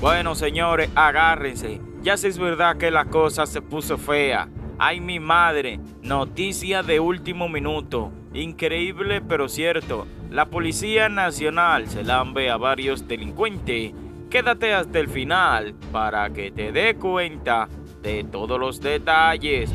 Bueno, señores, agárrense. Ya si es verdad que la cosa se puso fea. Ay, mi madre, noticia de último minuto. Increíble pero cierto. La Policía Nacional se lambe a varios delincuentes. Quédate hasta el final para que te dé cuenta de todos los detalles.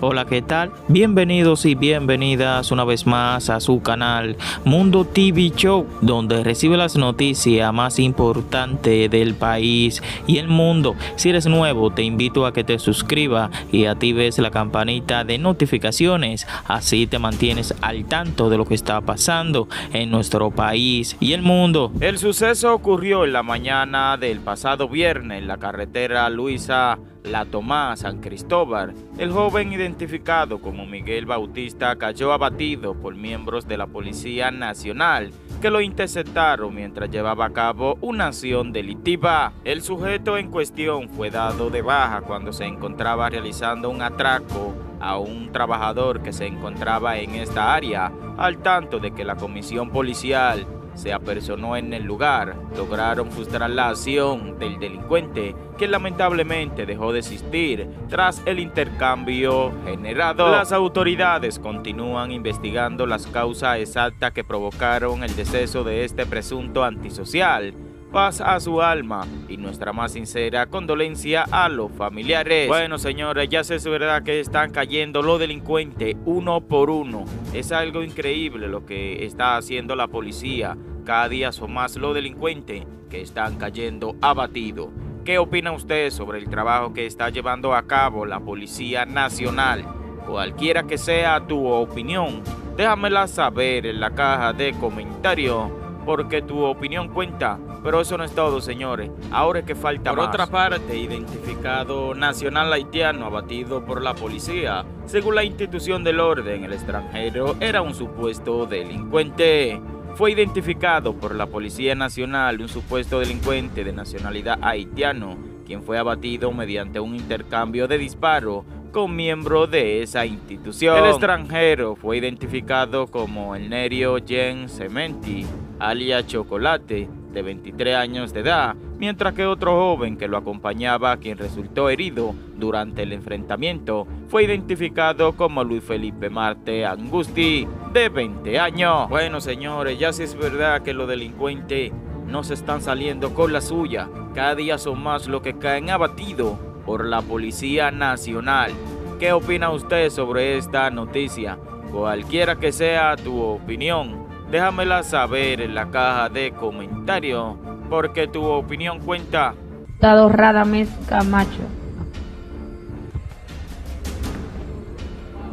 Hola, ¿qué tal? Bienvenidos y bienvenidas una vez más a su canal Mundo TV Show, donde recibe las noticias más importantes del país y el mundo. Si eres nuevo, te invito a que te suscribas y actives la campanita de notificaciones, así te mantienes al tanto de lo que está pasando en nuestro país y el mundo. El suceso ocurrió en la mañana del pasado viernes en la carretera Luisa la Tomás San Cristóbal, el joven identificado como Miguel Bautista cayó abatido por miembros de la Policía Nacional que lo interceptaron mientras llevaba a cabo una acción delictiva. El sujeto en cuestión fue dado de baja cuando se encontraba realizando un atraco a un trabajador que se encontraba en esta área, al tanto de que la comisión policial se apersonó en el lugar, lograron frustrar la acción del delincuente, que lamentablemente dejó de existir tras el intercambio generado. Las autoridades continúan investigando las causas exactas que provocaron el deceso de este presunto antisocial paz a su alma y nuestra más sincera condolencia a los familiares. Bueno, señores, ya sé es verdad que están cayendo los delincuentes uno por uno. Es algo increíble lo que está haciendo la policía. Cada día son más los delincuentes que están cayendo abatidos. ¿Qué opina usted sobre el trabajo que está llevando a cabo la Policía Nacional? Cualquiera que sea tu opinión, déjamela saber en la caja de comentarios porque tu opinión cuenta. Pero eso no es todo, señores. Ahora es que falta Por otra parte, identificado nacional haitiano abatido por la policía. Según la institución del orden, el extranjero era un supuesto delincuente. Fue identificado por la Policía Nacional un supuesto delincuente de nacionalidad haitiano, quien fue abatido mediante un intercambio de disparo con miembro de esa institución. El extranjero fue identificado como el Nerio Jen Cementi, alias Chocolate, de 23 años de edad, mientras que otro joven que lo acompañaba, quien resultó herido durante el enfrentamiento, fue identificado como Luis Felipe Marte Angusti, de 20 años. Bueno, señores, ya si es verdad que los delincuentes no se están saliendo con la suya, cada día son más los que caen abatidos por la Policía Nacional. ¿Qué opina usted sobre esta noticia? Cualquiera que sea tu opinión, Déjamela saber en la caja de comentarios, porque tu opinión cuenta. Dado Radames Camacho.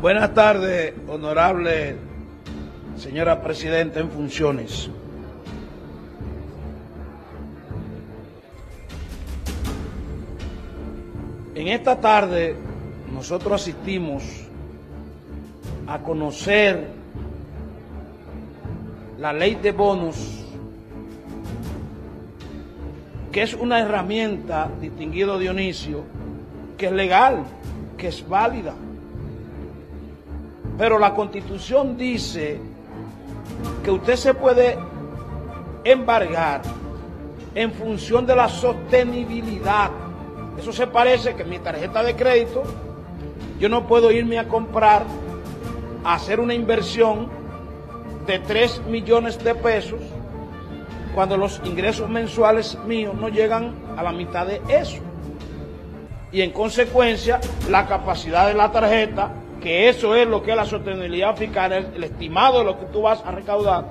Buenas tardes, honorable señora Presidenta en funciones. En esta tarde nosotros asistimos a conocer la ley de bonos, que es una herramienta, distinguido Dionisio, que es legal, que es válida. Pero la constitución dice que usted se puede embargar en función de la sostenibilidad. Eso se parece que mi tarjeta de crédito, yo no puedo irme a comprar, a hacer una inversión de 3 millones de pesos cuando los ingresos mensuales míos no llegan a la mitad de eso. Y en consecuencia, la capacidad de la tarjeta, que eso es lo que es la sostenibilidad fiscal, el, estimado de lo que tú vas a recaudar,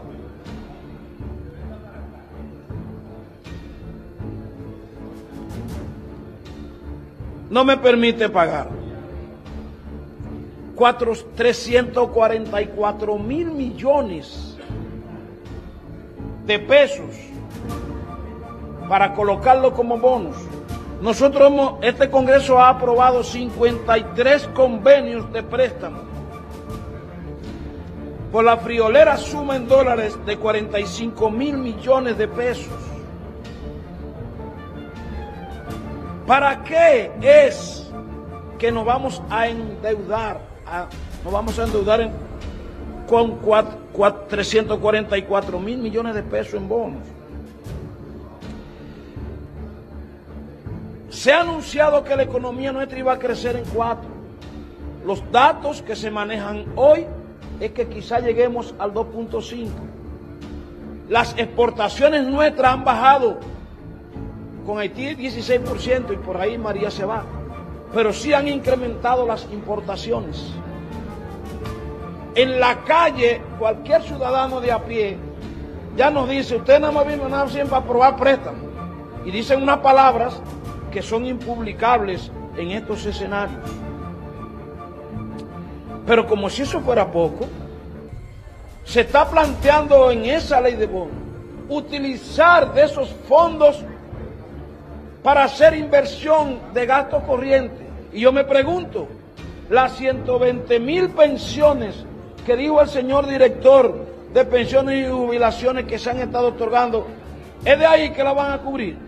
no me permite pagar. 344 mil millones de pesos para colocarlo como bonos. Nosotros hemos, este Congreso ha aprobado 53 convenios de préstamo por la friolera suma en dólares de 45 mil millones de pesos. ¿Para qué es que nos vamos a endeudar, nos vamos a endeudar con 344 mil millones de pesos en bonos. Se ha anunciado que la economía nuestra iba a crecer en cuatro. Los datos que se manejan hoy es que quizá lleguemos al 2.5. Las exportaciones nuestras han bajado con Haití 16% y por ahí María se va. Pero sí han incrementado las importaciones. En la calle, cualquier ciudadano de a pie ya nos dice, usted nada más vino nada siempre para probar préstamos. Y dicen unas palabras que son impublicables en estos escenarios. Pero como si eso fuera poco, se está planteando en esa ley de bono utilizar de esos fondos para hacer inversión de gasto corriente. Y yo me pregunto, las 120 mil pensiones que dijo el señor director de pensiones y jubilaciones que se han estado otorgando, ¿es de ahí que la van a cubrir?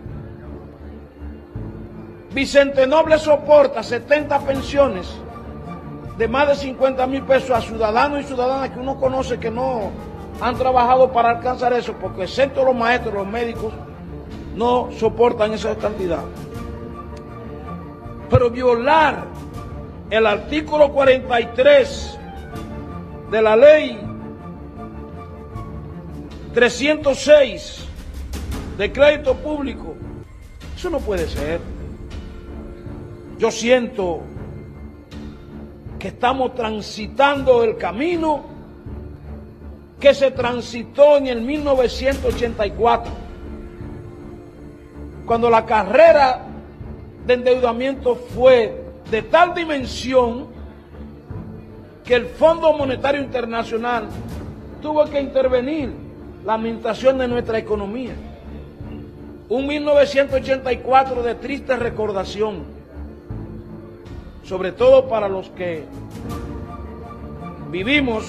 Vicente Noble soporta 70 pensiones de más de 50 mil pesos a ciudadanos y ciudadanas que uno conoce que no han trabajado para alcanzar eso, porque excepto los maestros, los médicos, no soportan esa cantidad. Pero violar el artículo 43 de la ley 306 de crédito público, eso no puede ser. Yo siento que estamos transitando el camino que se transitó en el 1984, cuando la carrera de endeudamiento fue de tal dimensión que el Fondo Monetario Internacional tuvo que intervenir la administración de nuestra economía. Un 1984 de triste recordación sobre todo para los que vivimos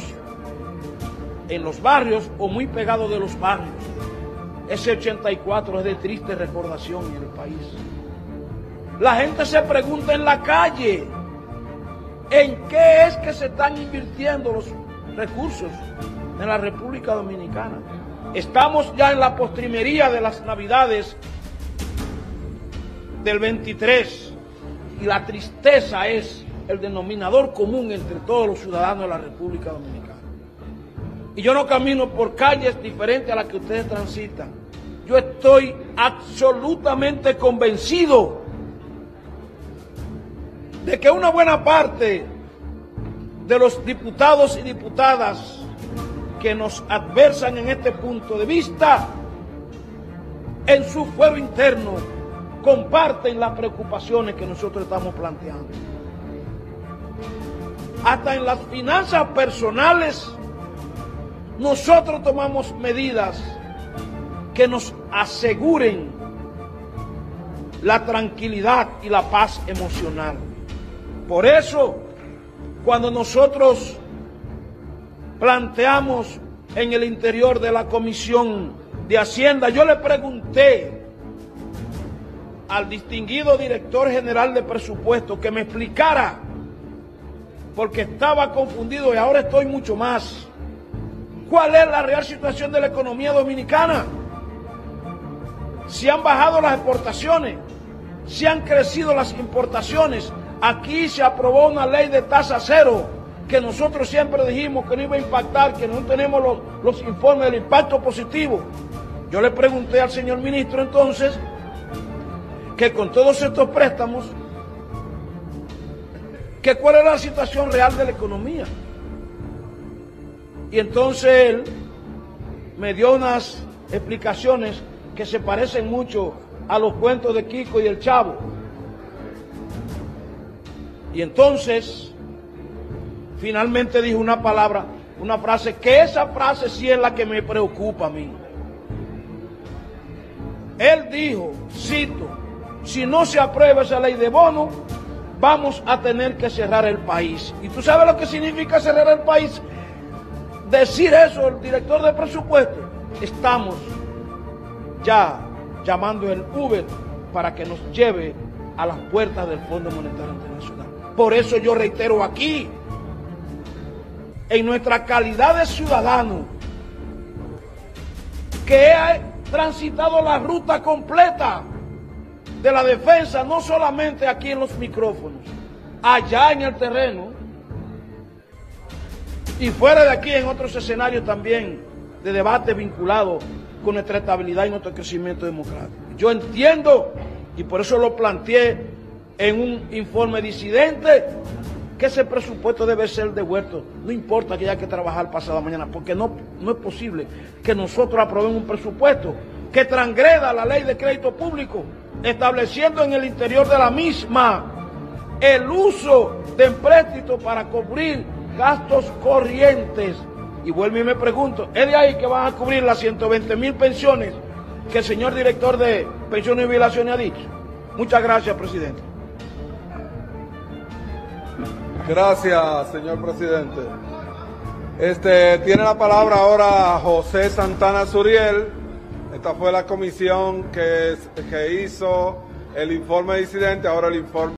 en los barrios o muy pegados de los barrios. Ese 84 es de triste recordación en el país. La gente se pregunta en la calle, ¿en qué es que se están invirtiendo los recursos en la República Dominicana? Estamos ya en la postrimería de las Navidades del 23 y la tristeza es el denominador común entre todos los ciudadanos de la República Dominicana. Y yo no camino por calles diferentes a las que ustedes transitan. Yo estoy absolutamente convencido de que una buena parte de los diputados y diputadas que nos adversan en este punto de vista, en su fuero interno, comparten las preocupaciones que nosotros estamos planteando. Hasta en las finanzas personales, nosotros tomamos medidas que nos aseguren la tranquilidad y la paz emocional. Por eso, cuando nosotros planteamos en el interior de la Comisión de Hacienda, yo le pregunté al distinguido director general de presupuesto que me explicara, porque estaba confundido y ahora estoy mucho más, cuál es la real situación de la economía dominicana. Si han bajado las exportaciones, si han crecido las importaciones. Aquí se aprobó una ley de tasa cero que nosotros siempre dijimos que no iba a impactar, que no tenemos los, los informes del impacto positivo. Yo le pregunté al señor ministro entonces que con todos estos préstamos, que cuál era la situación real de la economía. Y entonces él me dio unas explicaciones que se parecen mucho a los cuentos de Kiko y el Chavo. Y entonces, finalmente dijo una palabra, una frase, que esa frase sí es la que me preocupa a mí. Él dijo, cito, si no se aprueba esa ley de bono, vamos a tener que cerrar el país. ¿Y tú sabes lo que significa cerrar el país? Decir eso el director de presupuesto. Estamos ya llamando el Uber para que nos lleve a las puertas del Fondo Monetario Internacional. Por eso yo reitero aquí, en nuestra calidad de ciudadano, que he transitado la ruta completa de la defensa, no solamente aquí en los micrófonos, allá en el terreno y fuera de aquí en otros escenarios también de debate vinculado con nuestra estabilidad y nuestro crecimiento democrático. Yo entiendo, y por eso lo planteé en un informe disidente, que ese presupuesto debe ser devuelto. No importa que haya que trabajar pasado mañana, porque no, no es posible que nosotros aprobemos un presupuesto que transgreda la ley de crédito público, estableciendo en el interior de la misma el uso de empréstitos para cubrir gastos corrientes. Y vuelvo y me pregunto, ¿es de ahí que van a cubrir las 120 mil pensiones que el señor director de pensiones y jubilaciones ha dicho? Muchas gracias, presidente. Gracias, señor presidente. Este, tiene la palabra ahora José Santana Suriel. Esta fue la comisión que, que hizo el informe disidente, ahora el informe.